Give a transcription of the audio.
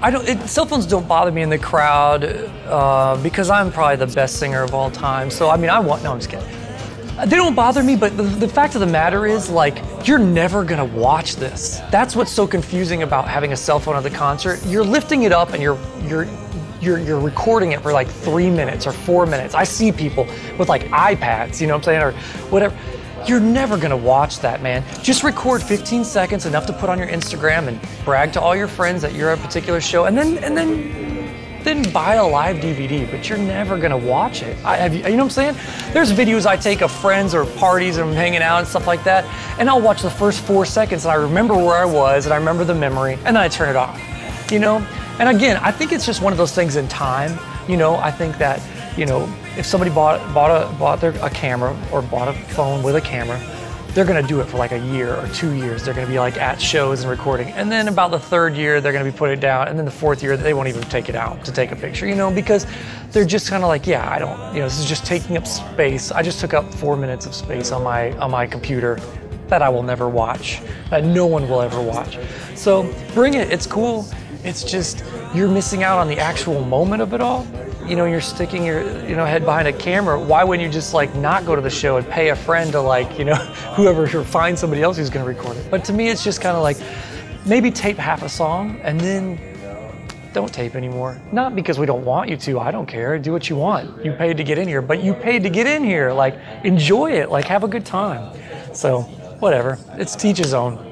I don't. It, cell phones don't bother me in the crowd uh, because I'm probably the best singer of all time. So I mean, I want. No, I'm just kidding. They don't bother me, but the, the fact of the matter is, like, you're never gonna watch this. That's what's so confusing about having a cell phone at the concert. You're lifting it up and you're you're you're, you're recording it for like three minutes or four minutes. I see people with like iPads, you know what I'm saying, or whatever. You're never gonna watch that, man. Just record 15 seconds, enough to put on your Instagram and brag to all your friends that you're a particular show, and then and then then buy a live DVD, but you're never gonna watch it. I, have you, you know what I'm saying? There's videos I take of friends or parties and I'm hanging out and stuff like that, and I'll watch the first four seconds and I remember where I was and I remember the memory, and then I turn it off. You know? And again, I think it's just one of those things in time. You know, I think that you know if somebody bought bought a bought their, a camera or bought a phone with a camera they're to do it for like a year or two years. They're to be like at shows and recording. And then about the third year, they're to be putting it down. And then the fourth year, they won't even take it out to take a picture, you know, because they're just kind of like, yeah, I don't, you know, this is just taking up space. I just took up four minutes of space on my on my computer that I will never watch, that no one will ever watch. So bring it. It's cool. It's just you're missing out on the actual moment of it all you know you're sticking your you know head behind a camera why wouldn't you just like not go to the show and pay a friend to like you know whoever or find somebody else who's going to record it? But to me it's just kind of like maybe tape half a song and then don't tape anymore. Not because we don't want you to i don't care do what you want. You paid to get in here but you paid to get in here like enjoy it like have a good time. So whatever it's teach his own